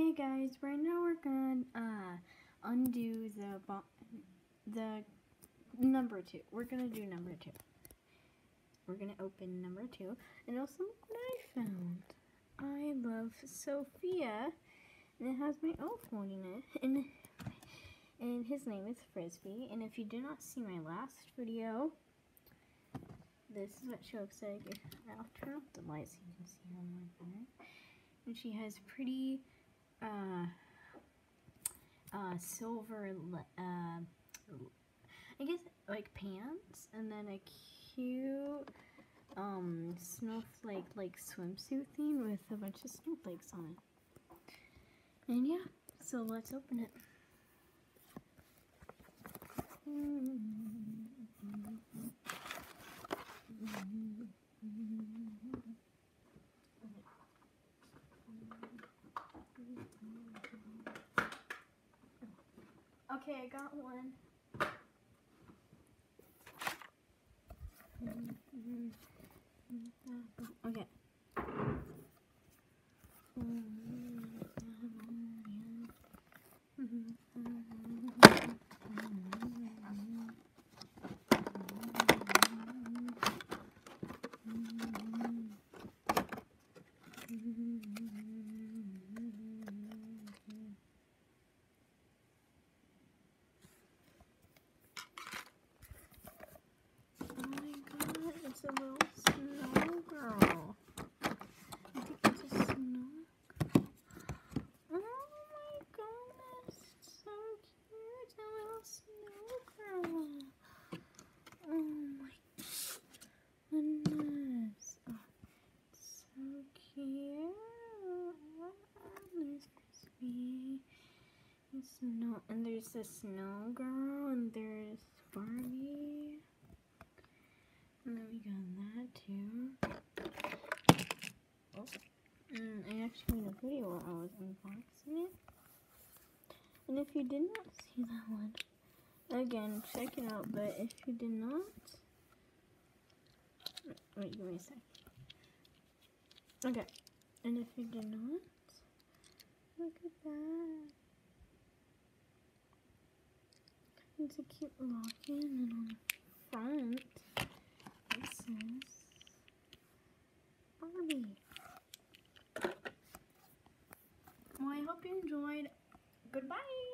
Hey guys, right now we're gonna uh, undo the the number two. We're gonna do number two. We're gonna open number two, and also look what I found. I love Sophia, and it has my elf holding it, and and his name is Frisbee. And if you did not see my last video, this is what she looks like. I'll turn off the light so you can see her more. And she has pretty uh, uh, silver, uh, I guess like pants, and then a cute um, snowflake like swimsuit theme with a bunch of snowflakes on it. And yeah, so let's open it. Okay, I got one. Okay. Oh my god, it's a little snow girl. I think it's a snow girl. Oh my goodness, oh, so cute, a little snow girl. Oh my goodness. Oh, so cute. There's Crispy. Snow, and there's the snow girl, and there's Barbie. And then we got that too. Oh. And I actually made a video while I was unboxing it. And if you did not see that one, again, check it out. But if you did not, wait, give me a sec. Okay. And if you did not, look at that. It's a cute locket and on hope you enjoyed. Goodbye.